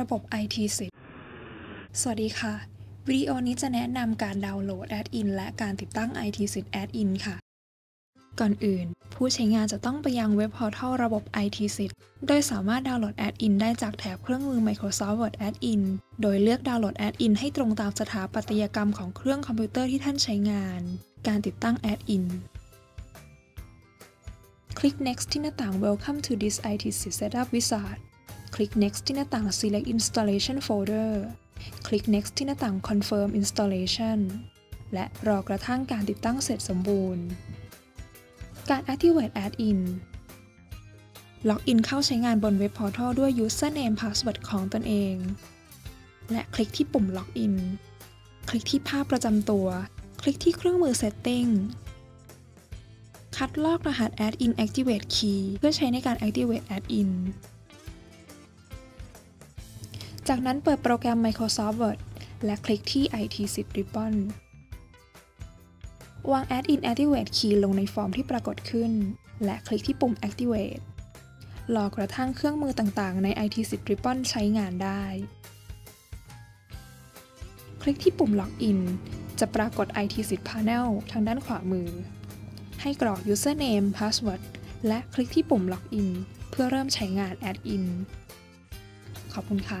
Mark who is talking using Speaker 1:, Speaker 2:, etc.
Speaker 1: ระบบ iThesis สวัสดีค่ะ วิดีโอนี้จะแนะนำการดาวน์โหลดแอดอินและการติดตั้ง IT 10 Add-in ค่ะ ก่อนอื่น ผู้ใช้งานจะต้องไปยังเว็บพอร์ทัลระบบ IT 10 โดยสามารถดาวน์โหลด Add-in ได้จากแถบเครื่องมือ Microsoft Word Add-in โดยเลือกดาวน์โหลด Add-in ให้ตรงตามสถาปัตยกรรมของเครื่องคอมพิวเตอร์ที่ท่านใช้งาน การติดตั้ง Add-in คลิก next ที่หน้าต่าง Welcome to the iThesis Setup Wizard คลิก next ที่หน้าต่าง Select Installation Folder คลิก next ที่หน้าต่าง Confirm Installation และรอกระทั่งการติดตั้งเสร็จสมบูรณ์ การ Activate Add-in login เข้าใช้งานบน web portal ด้วย Username Password ของตนเอง และคลิกที่ปุ่ม login คลิกที่ภาพประจำตัว คลิกที่เครื่องมือ Setting คัดลอกรหัส Add-in Activate Key เพื่อใช้ในการ Activate Add-in จากนั้นเปิดโปรแกรม Microsoft Word และคลิกที่ IT10 Ribbon วาง Add-in Activate Key ลงในฟอร์มที่ปรากฏขึ้น และคลิกที่ปุ่ม Activate รอกระทั่งเครื่องมือต่างๆ ใน IT10 Ribbon ใช้งานได้ คลิกที่ปุ่ม Login จะปรากฏ IT10 Panel ทางด้านขวามือ ให้กรอก Username Password และคลิกที่ปุ่ม Login เพื่อเริ่มใช้งาน Add-in ขอบคุณค่ะ